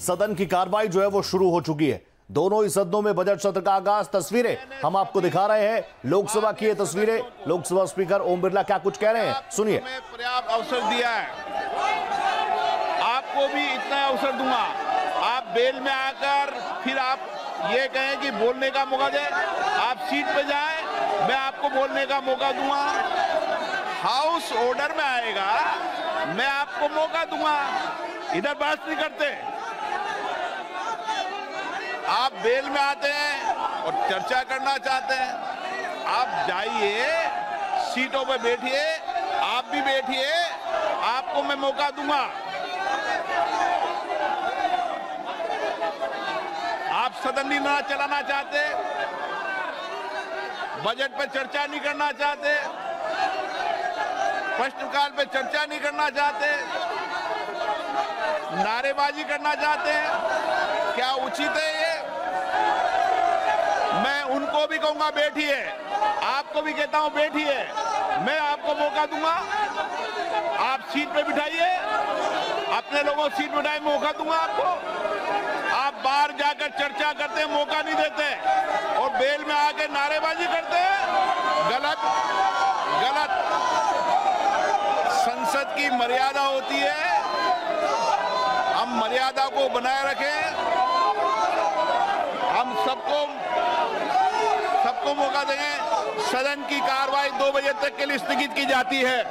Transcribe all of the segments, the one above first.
सदन की कार्रवाई जो है वो शुरू हो चुकी है। दोनों ही सदनों में बजट सत्र का आगाज़, तस्वीरें हम आपको दिखा रहे हैं। लोकसभा की ये तस्वीरें, लोकसभा स्पीकर ओम बिरला क्या कुछ कह रहे हैं? सुनिए। पर्याप्त अवसर दिया है। आपको भी इतना अवसर दूँगा। आप बेल में आकर फिर आप ये कहें कि बोलने का मौका दे। आप सीट पे जाए, मैं आपको बोलने का मौका दूँगा। हाउस ऑर्डर में आएगा, मैं आपको मौका दूँगा। इधर बहस नहीं करते। आप बेल में आते हैं और चर्चा करना चाहते हैं। आप जाइए, सीटों पर बैठिए, आप भी बैठिए, आपको मैं मौका दूँगा। आप सदन नहीं ना चलाना चाहते, बजट पर चर्चा नहीं करना चाहते, प्रश्नकाल पर चर्चा नहीं करना चाहते, नारेबाजी करना चाहते हैं। क्या उचित है ये? उनको भी कहूँगा बैठिए आपको भी कहता हूँ बैठिए मैं आपको मौका दूँगा। आप सीट पे बिठाइए। अपने लोगों सीट बिठाए मौका दूँगा आपको। आप बाहर जाकर चर्चा करते हैं, मौका नहीं देते। और बेल में आके नारेबाजी करते हैं। गलत गलत। संसद की मर्यादा होती है। हम मर्यादा को बनाए रखें। सदन की कार्रवाई दो बजे तक के लिए स्थगित की जाती है।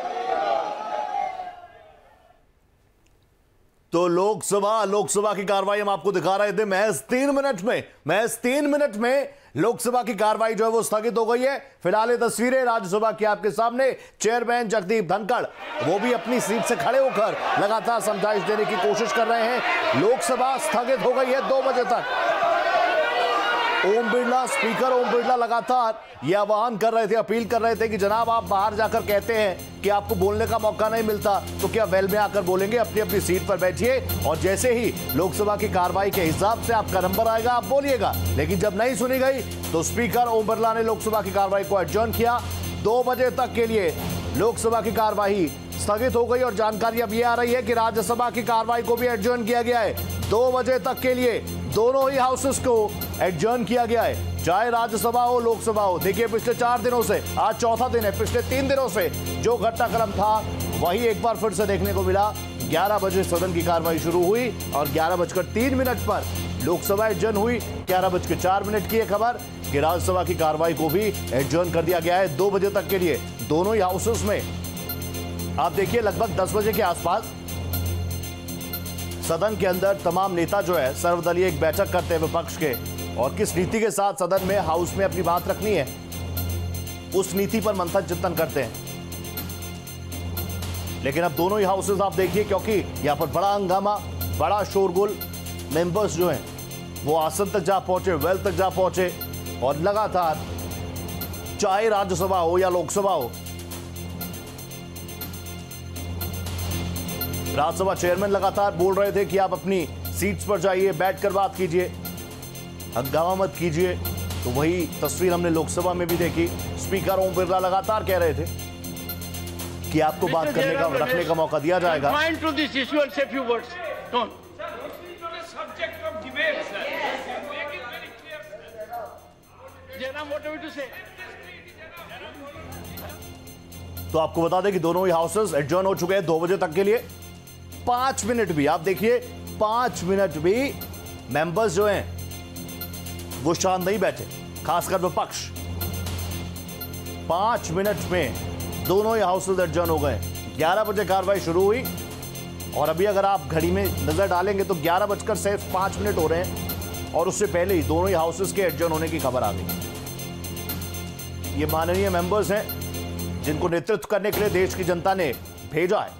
तो लोकसभा लोकसभा की कार्रवाई हम आपको दिखा रहे थे महज तीन मिनट में, महज तीन मिनट में लोकसभा की कार्रवाई जो है वो स्थगित हो गई है। फ़िलहाल ये तस्वीरें राज्यसभा की आपके सामने, चेयरमैन जगदीप धनखड़, वो भी अपनी सीट से खड़े होकर लगातार समझाइश देने की कोशिश कर रहे हैं। लोकसभा स्थगित हो गई है दो बजे तक। ओम बिरला, स्पीकर ओम बिरला लगातार ये आह्वान कर रहे थे, अपील कर रहे थे कि जनाब आप बाहर जाकर कहते हैं कि आपको बोलने का मौका नहीं मिलता तो क्या वेल में आकर बोलेंगे अपनी अपनी सीट पर बैठिए और जैसे ही लोकसभा की कार्रवाई के हिसाब से आपका नंबर आएगा, आप बोलिएगा। लेकिन जब नहीं सुनी गई तो स्पीकर ओम बिरला ने लोकसभा की कार्रवाई को एडजर्न किया। दो बजे तक के लिए लोकसभा की कार्रवाई स्थगित हो गई और जानकारी अब यह आ रही है कि राज्यसभा की कार्रवाई को भी एडजर्न किया गया है। दो बजे तक के लिए दोनों ही हाउसेस को एडजर्न किया गया है। चाहे राज्यसभा हो, लोकसभा हो, देखिए पिछले चार दिनों से, आज चौथा दिन है, पिछले तीन दिनों से जो घटनाक्रम था, वही एक बार फिर से देखने को मिला। 11 बजे सदन की कार्रवाई शुरू हुई और ग्यारह बजकर तीन मिनट पर लोकसभा एडजर्न हुई। ग्यारह बजकर चार मिनट की यह खबर कि राज्यसभा की कार्रवाई को भी एडजर्न कर दिया गया है दो बजे तक के लिए, दोनों ही हाउसेस में। आप देखिए, लगभग दस बजे के आसपास सदन के अंदर तमाम नेता जो है, सर्वदलीय एक बैठक करते हैं विपक्ष के। और किस नीति के साथ सदन में, हाउस में अपनी बात रखनी है? उस नीति पर मंथन चिंतन करते हैं। लेकिन अब दोनों ही हाउसेस आप देखिए, क्योंकि यहाँ पर बड़ा हंगामा, बड़ा शोरगुल मेंबर्स जो हैं, वो आसन तक जा पहुँचे, वेल तक जा पहुँचे, और लगातार चाहे राज्यसभा हो या लोकसभा हो, राज्यसभा चेयरमैन लगातार बोल रहे थे कि आप अपनी सीट्स पर जाइए, बैठकर बात कीजिए। हंगामा मत कीजिए। तो वही तस्वीर हमने लोकसभा में भी देखी। स्पीकर ओम बिरला लगातार कह रहे थे कि आपको बात करने का रखने का मौका दिया जाएगा? तो आपको बता दें कि दोनों ही हाउसेस एडजर्न हो चुके हैं दो बजे तक के लिए। पाँच मिनट भी आप देखिए पाँच मिनट भी मेंबर्स जो हैं वो शांत नहीं बैठे, खासकर विपक्ष। पाँच मिनट में दोनों ही हाउसेस एडजर्न हो गए। ग्यारह बजे कार्रवाई शुरू हुई। और अभी अगर आप घड़ी में नज़र डालेंगे तो ग्यारह बजकर सिर्फ़ पाँच मिनट हो रहे हैं। और उससे पहले ही दोनों ही हाउसेस के एडजर्न होने की खबर आ गई। ये माननीय मेंबर्स हैं, जिनको नेतृत्व करने के लिए देश की जनता ने भेजा है।